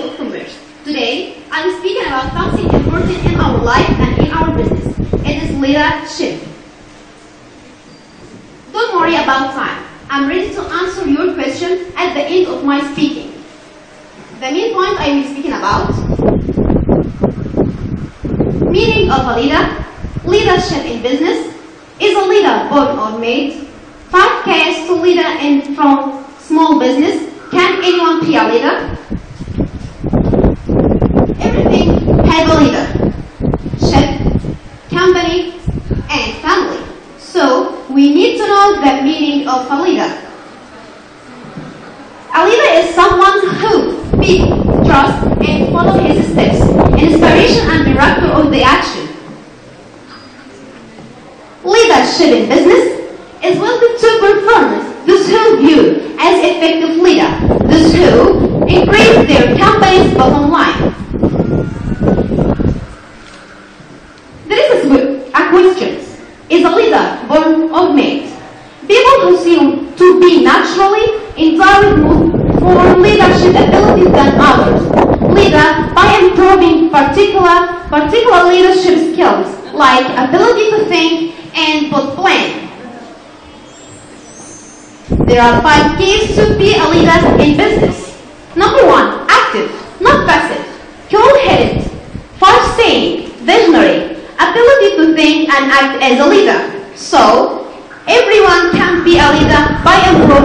Today, I'm speaking about something important in our life and in our business. It is leadership. Don't worry about time. I'm ready to answer your question at the end of my speaking. The main point I will be speaking about meaning of a leader, leadership in business, is a leader born or made, five keys to leader in from small business, can anyone be a leader? Everything has a leader, ship, company, and family. So we need to know the meaning of a leader. A leader is someone who people trust and follow his steps, inspiration and director of the action. Leadership in business is the two performers, those who view as effective leader, those who increase their company's bottom line. There is a question. Is a leader born or made? People who seem to be naturally endowed for leadership abilities than others. Leader by improving particular, particular leadership skills like ability to think and put plan. There are five keys to be a leader in business. Number one, active, not passive, cool-headed. Five, saying, visionary, ability to think and act as a leader. So, everyone can be a leader by improving.